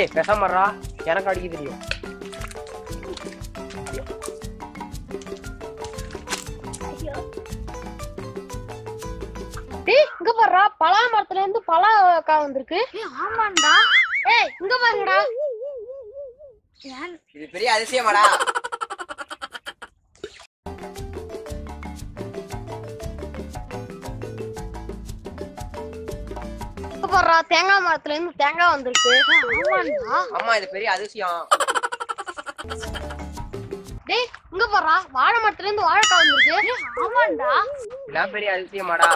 ஏய் பேசாமறா. எனக்கு அடிக்க தெரியும். டேய் இங்க பாருடா. பலா மரத்துல இருந்து பலா கா வந்திருக்கு. ஏய் ஆமாண்டா. ஏய் இங்க பாருங்கடா. இது பெரிய அதிசயமாடா. பாருடா தேங்காய் மரத்துல இருந்து தேங்காய் வந்திருக்கு. அம்மா இது பெரிய அதிசயம். டேய் இங்க பாருடா வாழை மரத்துல இருந்து வாழைக்காய் வந்திருக்கு. ஆமாண்டா. இதெல்லாம் பெரிய அதிசயமாடா.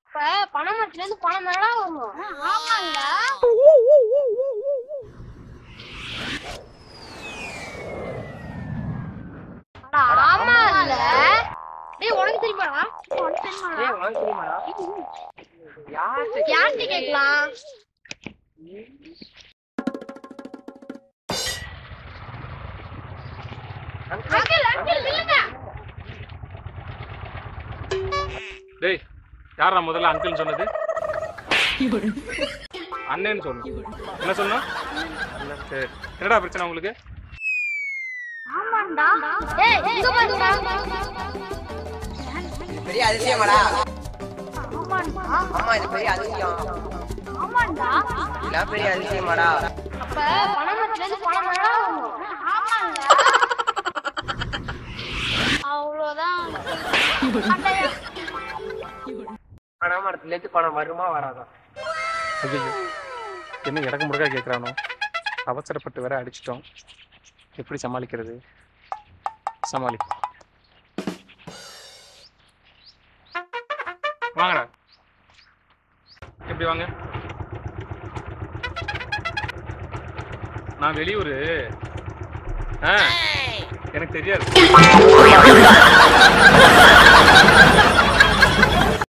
இப்ப பனை மரத்துல இருந்து பணம் தானடா வரும் ஆமாண்டா அட, ஆமா இல்ல டேய் உனக்கு தெரியுமாடா? ஏய் உனக்கு தெரியுமாடா? யார்கிட்ட யார்கிட்ட கேட்கலாம்? அங்கிள் அங்கிள் டேய் யாரா முதல்ல அங்கிள்னு சொன்னது? அண்ணேன்னு சொன்னோம். என்ன சொன்னோம்? என்னடா பிரச்சனை உங்களுக்கு? ஆமாண்டா. ஏய் இங்க பாருடா. இது பெரிய அதிசயமாடா. அம்மா இது பெரிய அதிசயம். ஆமாண்டா இதெல்லாம் பெரிய அதிசயமாடா. அப்ப பனை மரத்துல இருந்து பணம் வரும் இருந்து பணம் வராதா? ஐயோ என்ன இடக்கு முருகா கேட்குறானோ அவசரப்பட்டு வேற அடிச்சிட்டோம். எப்படி சமாளிக்கிறது? சமாளி வாங்கடா. எப்படி வாங்க? நான் வெளியூர். ஆ எனக்கு தெரியாது.